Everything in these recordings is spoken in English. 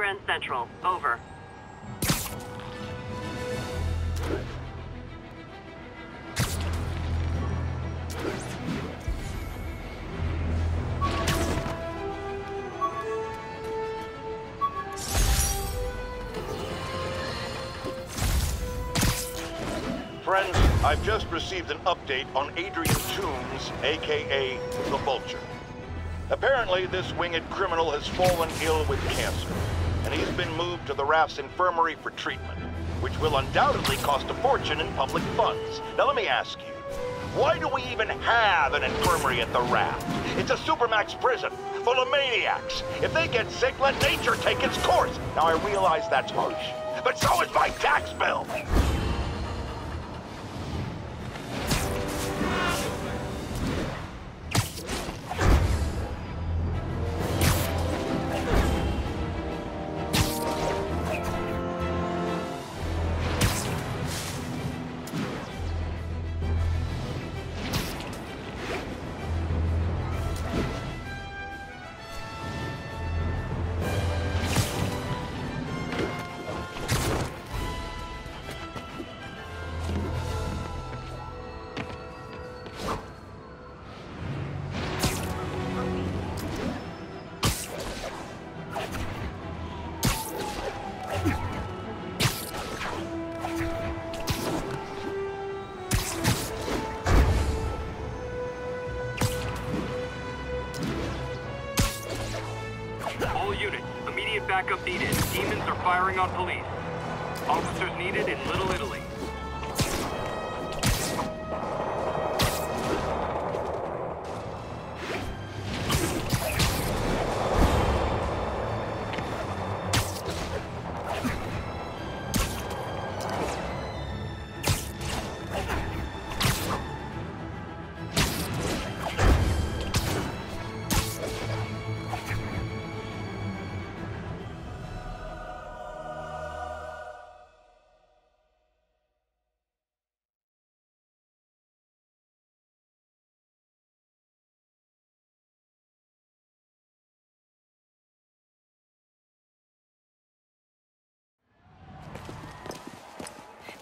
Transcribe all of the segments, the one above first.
Grand Central. Over. Friends, I've just received an update on Adrian Toombs, aka the Vulture. Apparently, this winged criminal has fallen ill with cancer, and he's been moved to the Raft's infirmary for treatment, which will undoubtedly cost a fortune in public funds. Now let me ask you, why do we even have an infirmary at the RAF? It's a supermax prison, full of maniacs. If they get sick, let nature take its course. Now I realize that's harsh, but so is my tax bill. Firing on police. Officers needed in Little Italy.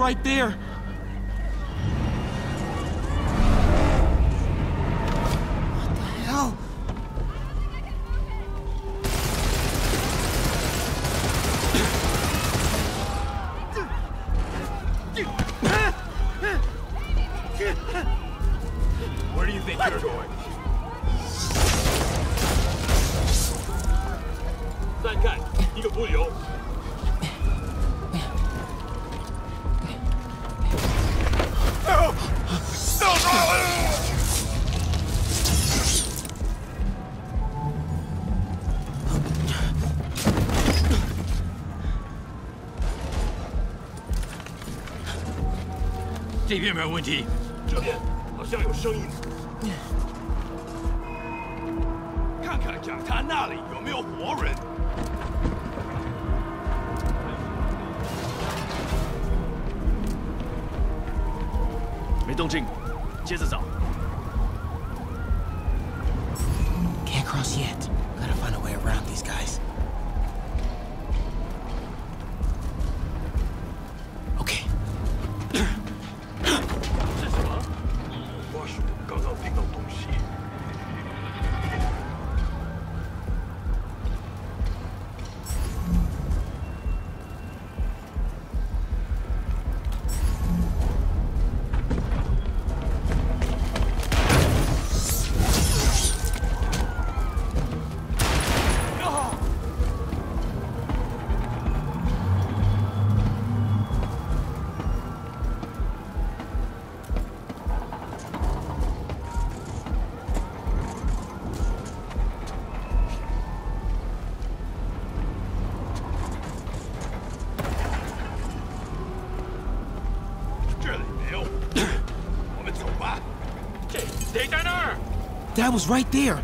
Right there. 这边没有问题，这边好像有声音。看看讲坛那里有没有活人。没动静，接着找。 Can't cross yet. Gotta find a way around these guys. Dad was right there.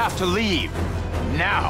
Have to leave. Now!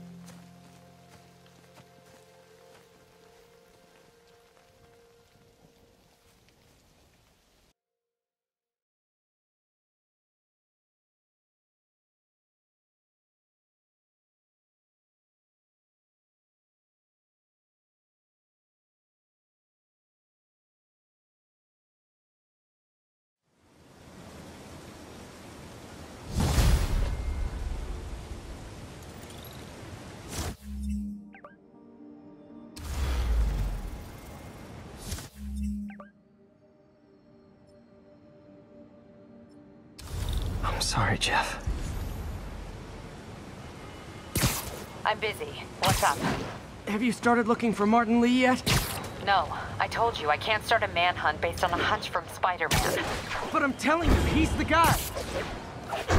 What's up? Have you started looking for Martin Li yet? No, I told you I can't start a manhunt based on a hunch from Spider-Man. But I'm telling you, he's the guy.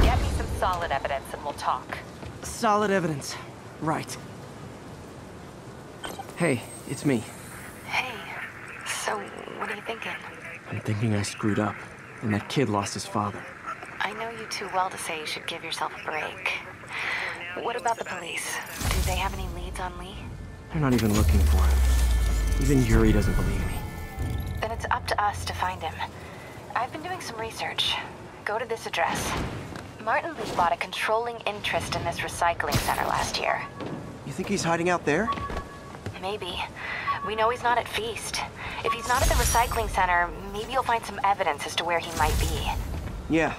Get me some solid evidence and we'll talk. Solid evidence. Right. Hey, it's me. Hey, so what are you thinking? I'm thinking I screwed up, and that kid lost his father. I know you too well to say you should give yourself a break. What about the police? Do they have any leads on Li? They're not even looking for him. Even Yuri doesn't believe me. Then it's up to us to find him. I've been doing some research. Go to this address. Martin Li bought a controlling interest in this recycling center last year. You think he's hiding out there? Maybe. We know he's not at Feast. If he's not at the recycling center, maybe you'll find some evidence as to where he might be. Yeah.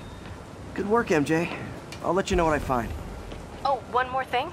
Good work, MJ. I'll let you know what I find. Oh, one more thing.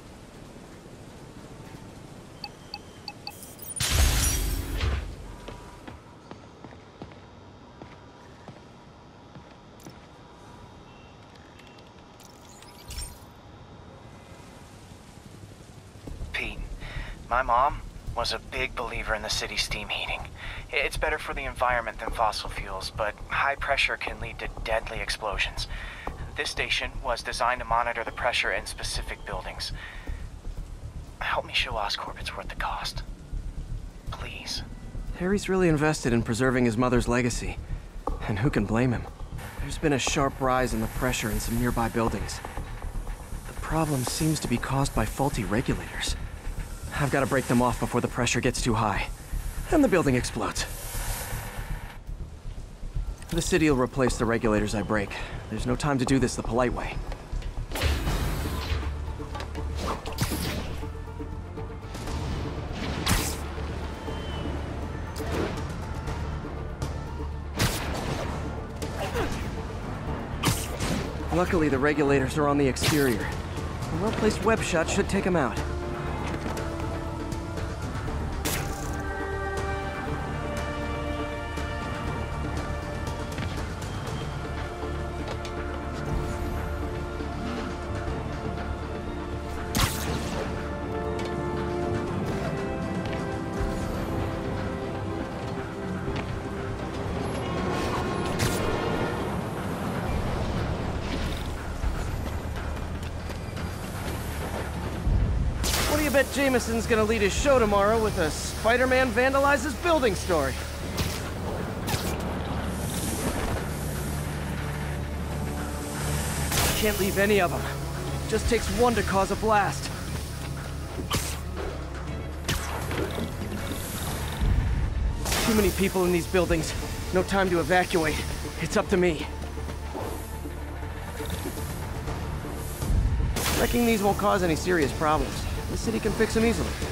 My mom was a big believer in the city's steam heating. It's better for the environment than fossil fuels, but high pressure can lead to deadly explosions. This station was designed to monitor the pressure in specific buildings. Help me show Oscorp it's worth the cost. Please. Harry's really invested in preserving his mother's legacy. And who can blame him? There's been a sharp rise in the pressure in some nearby buildings. The problem seems to be caused by faulty regulators. I've got to break them off before the pressure gets too high. And the building explodes. The city will replace the regulators I break. There's no time to do this the polite way. Luckily, the regulators are on the exterior. A well-placed web shot should take them out. bet Jameson's gonna lead his show tomorrow with a Spider-Man vandalizes building story. Can't leave any of them. Just takes one to cause a blast. Too many people in these buildings. No time to evacuate. It's up to me. Wrecking these won't cause any serious problems. City can fix them easily.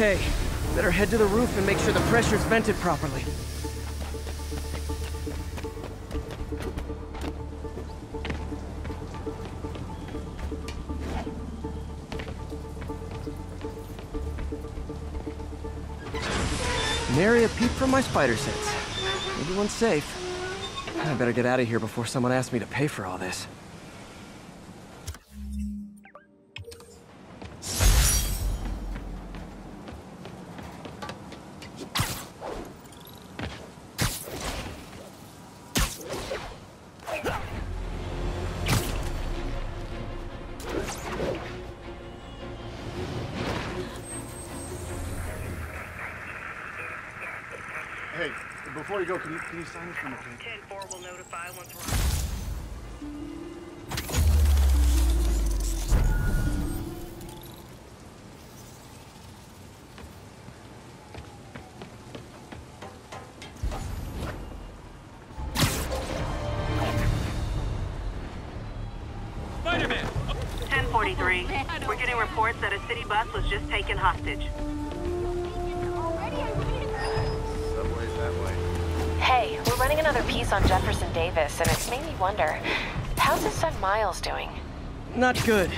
Okay, better head to the roof and make sure the pressure's vented properly. Nary a peep from my spider sense. Everyone's safe. I better get out of here before someone asks me to pay for all this. Can you, sign this for me, please? 10-4 will notify once we're on. Spider-Man! 1043. We're getting reports that a city bus was just taken hostage. Another piece on Jefferson Davis, and it's made me wonder, how's his son Miles doing? Not good.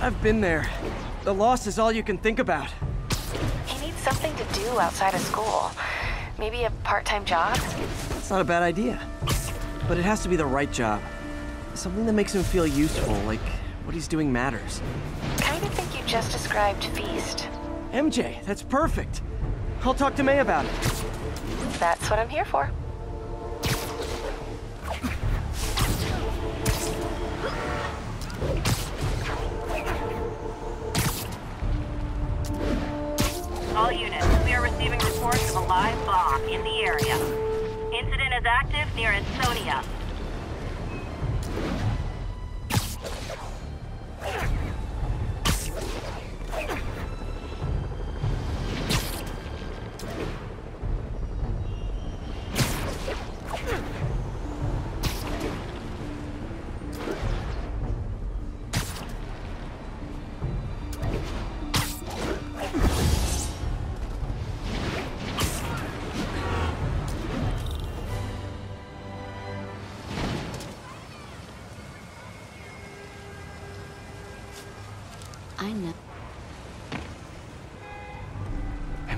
I've been there. The loss is all you can think about. He needs something to do outside of school. Maybe a part-time job? It's not a bad idea. But it has to be the right job. Something that makes him feel useful, like what he's doing matters. Kind of think you just described Feast. MJ, that's perfect. I'll talk to May about it. That's what I'm here for. All units, we are receiving reports of a live bomb in the area. Incident is active near Ansonia.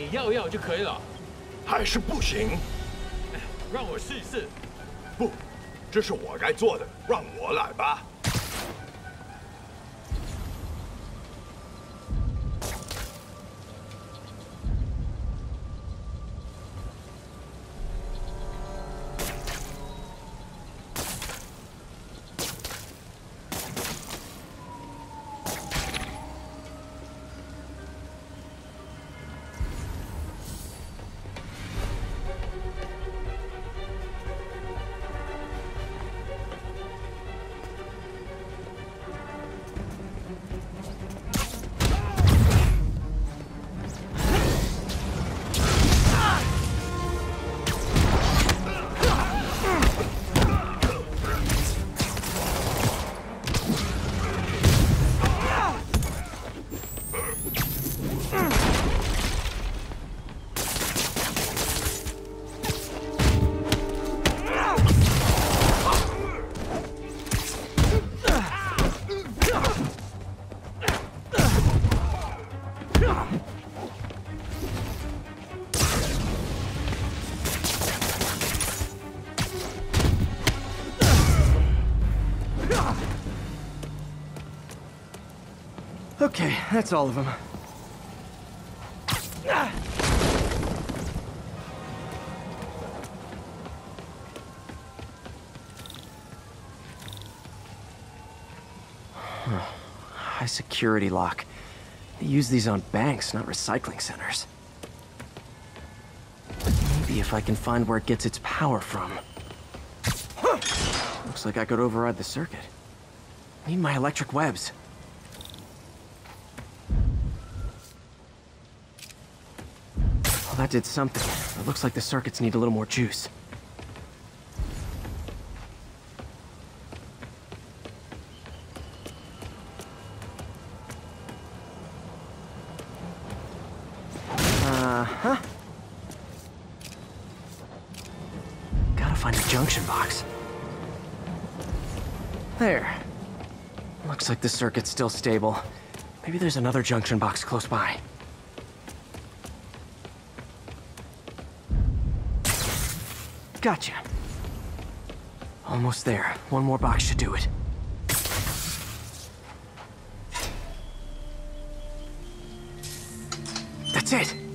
你要要就可以了。还是不行。让我试一试。不，这是我该做的，让我来吧。That's all of them. High security lock. They use these on banks, not recycling centers. Maybe if I can find where it gets its power from. Looks like I could override the circuit. Need my electric webs. That did something. It looks like the circuits need a little more juice. Uh-huh. Gotta find a junction box. There. Looks like the circuit's still stable. Maybe there's another junction box close by. Gotcha. Almost there. One more box should do it. That's it!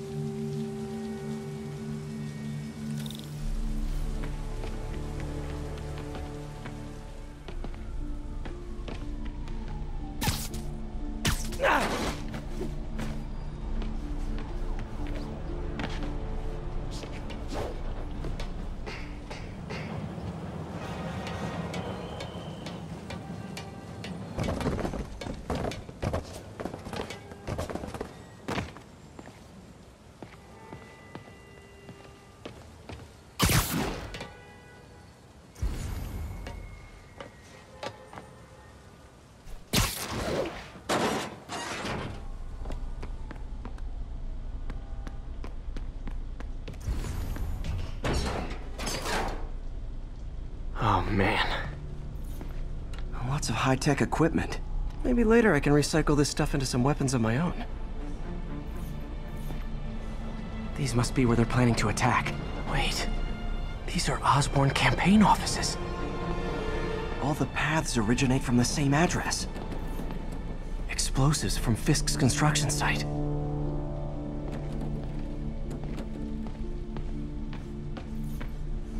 High-tech equipment. Maybe later I can recycle this stuff into some weapons of my own. These must be where they're planning to attack. Wait. These are Osborn campaign offices. All the paths originate from the same address. Explosives from Fisk's construction site.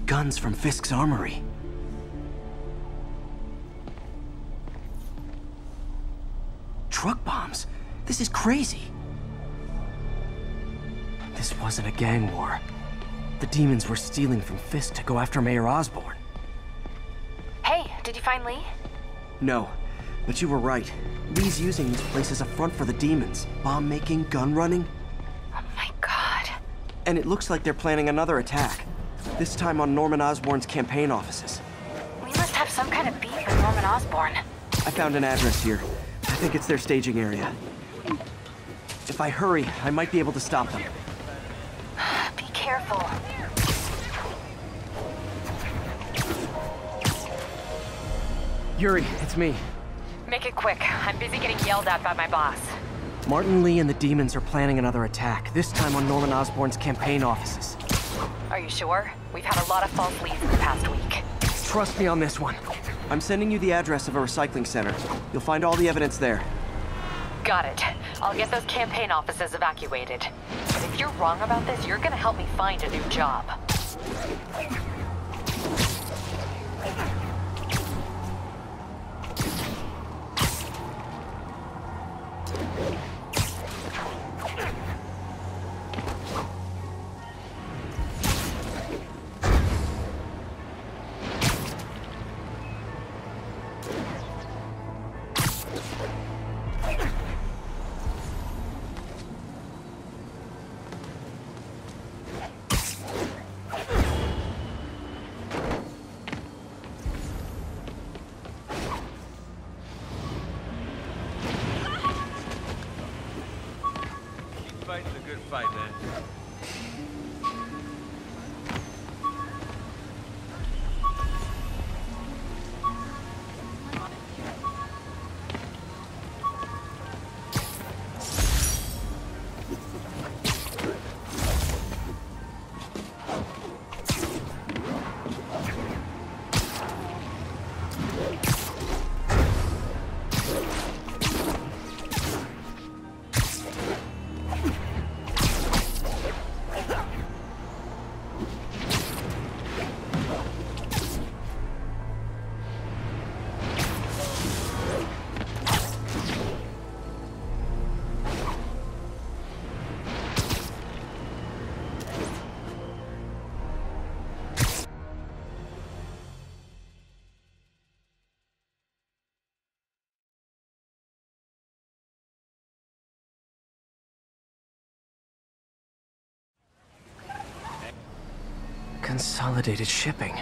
Guns from Fisk's armory. Truck bombs? This is crazy. This wasn't a gang war. The demons were stealing from Fisk to go after Mayor Osborn. Hey, did you find Li? No, but you were right. Li's using this place as a front for the demons. Bomb making, gun running. Oh my god. And it looks like they're planning another attack. This time on Norman Osborn's campaign offices. We must have some kind of beef with Norman Osborn. I found an address here. I think it's their staging area. If I hurry, I might be able to stop them. Be careful. Yuri, it's me. Make it quick. I'm busy getting yelled at by my boss. Martin Li and the demons are planning another attack, this time on Norman Osborn's campaign offices. Are you sure? We've had a lot of false leads in the past week. Trust me on this one. I'm sending you the address of a recycling center. You'll find all the evidence there. Got it. I'll get those campaign offices evacuated. But if you're wrong about this, you're gonna help me find a new job. Fighting's Consolidated shipping.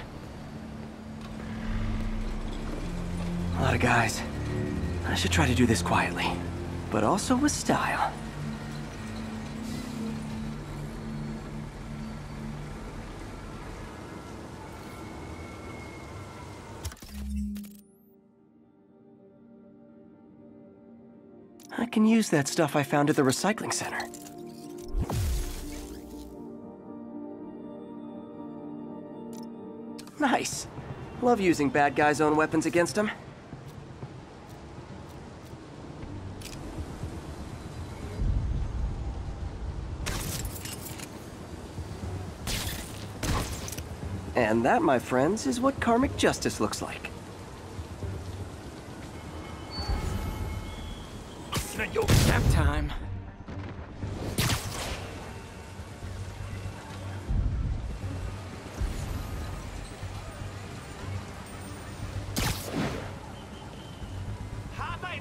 A lot of guys. I should try to do this quietly, but also with style. I can use that stuff I found at the recycling center. Love using bad guys' own weapons against them. And that, my friends, is what karmic justice looks like. Nap time.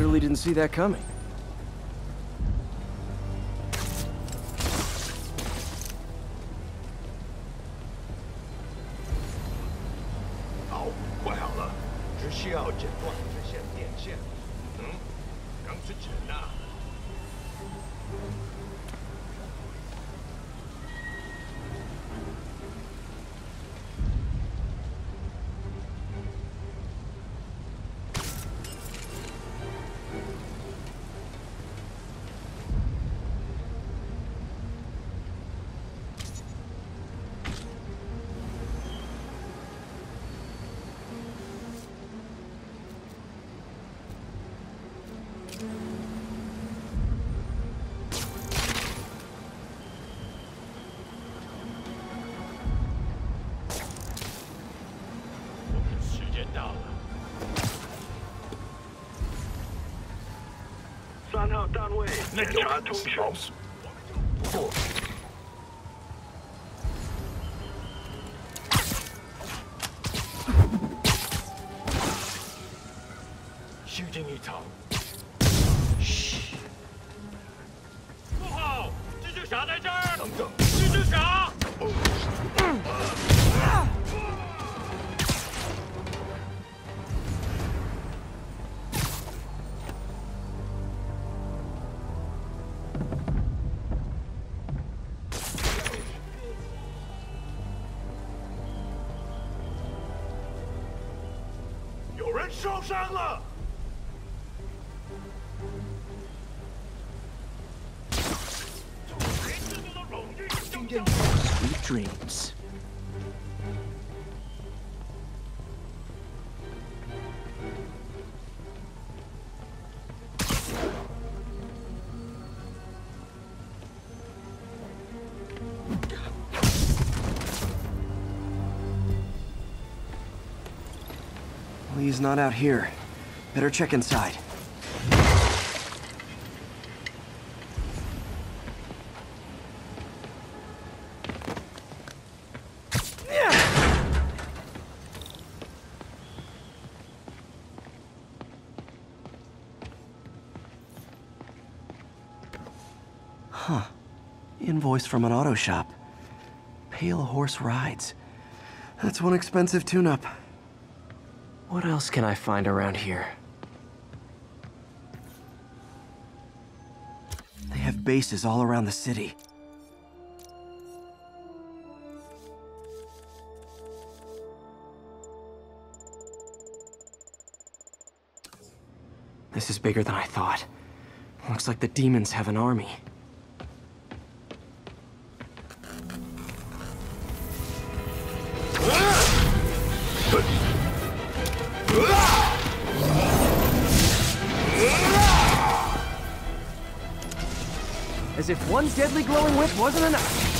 Literally didn't see that coming. Lockdown way. Zentralturm Schuss. Not out here. Better check inside. Huh. Invoice from an auto shop. Pale Horse Rides. That's one expensive tune-up. What else can I find around here? They have bases all around the city. This is bigger than I thought. Looks like the demons have an army. Deadly glowing whip wasn't enough.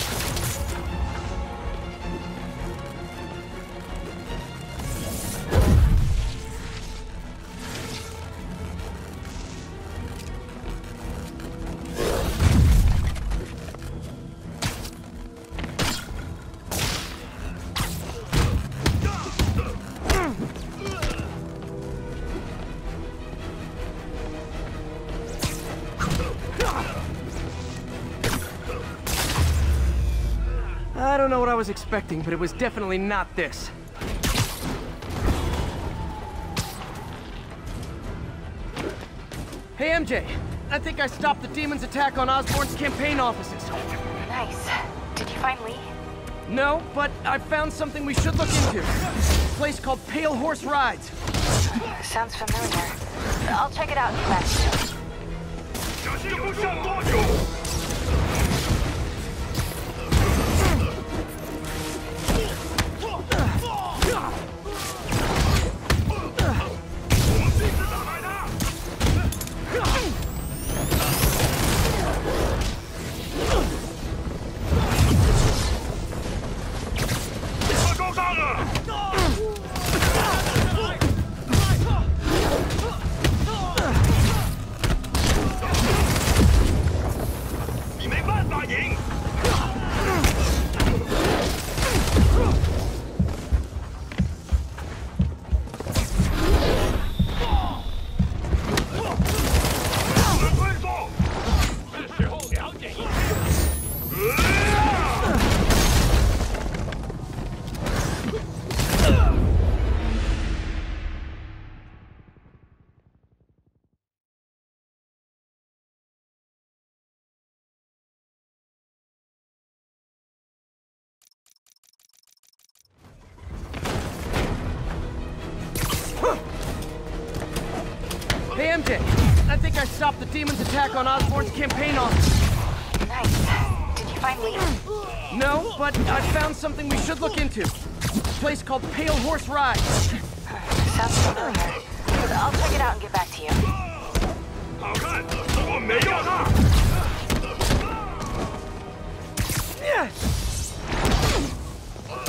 I don't know what I was expecting, but it was definitely not this. Hey, MJ. I think I stopped the demon's attack on Osborn's campaign offices. Nice. Did you find Li? No, but I found something we should look into. A place called Pale Horse Rides. Sounds familiar. I'll check it out and get back MJ. I think I stopped the demon's attack on Osborn's campaign office. Nice. Did you find Li? No, but I found something we should look into. A place called Pale Horse Rides. Sounds familiar. I'll check it out and get back to you.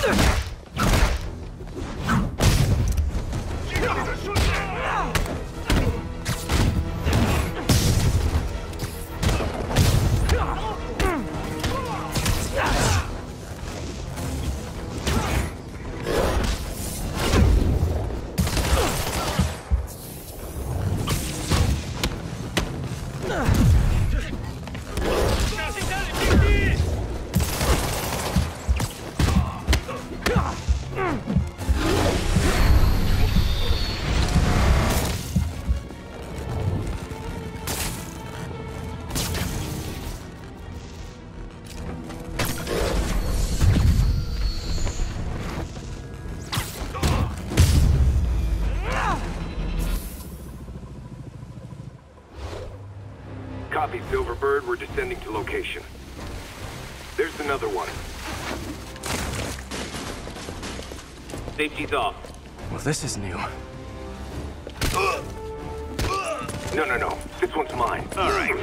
好 Bird, we're descending to location. There's another one. Safety's off. Well, this is new. No, no, no. This one's mine. All right.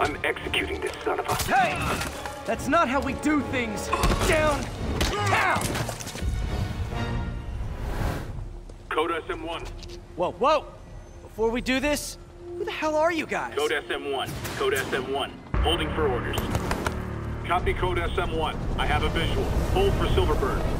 I'm executing this son of a... Hey! That's not how we do things! Down! Down! Code SM-1. Whoa, whoa! Before we do this, who the hell are you guys? Code SM-1. Code SM-1. Holding for orders. Copy Code SM-1. I have a visual. Hold for Silverbird.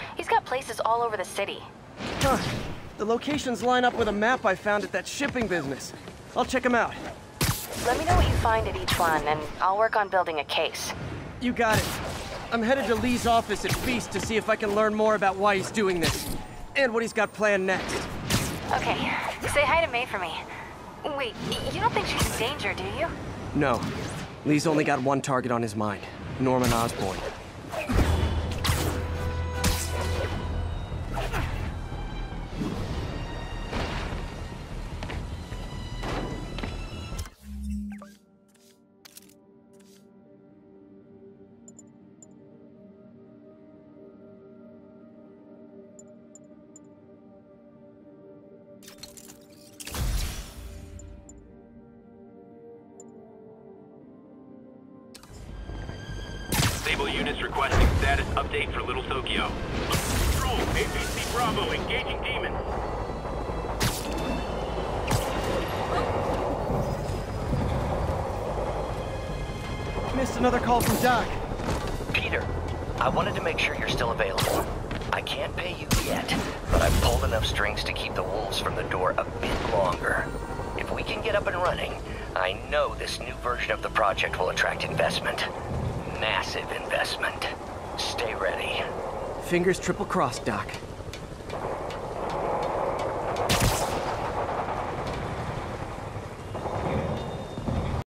He's got places all over the city. Huh. The locations line up with a map I found at that shipping business. I'll check them out. Let me know what you find at each one, and I'll work on building a case. You got it. I'm headed to Li's office at Feast to see if I can learn more about why he's doing this. And what he's got planned next. Okay, say hi to May for me. Wait, you don't think she's in danger, do you? No. Li's only got one target on his mind. Norman Osborn. Fingers triple cross, Doc.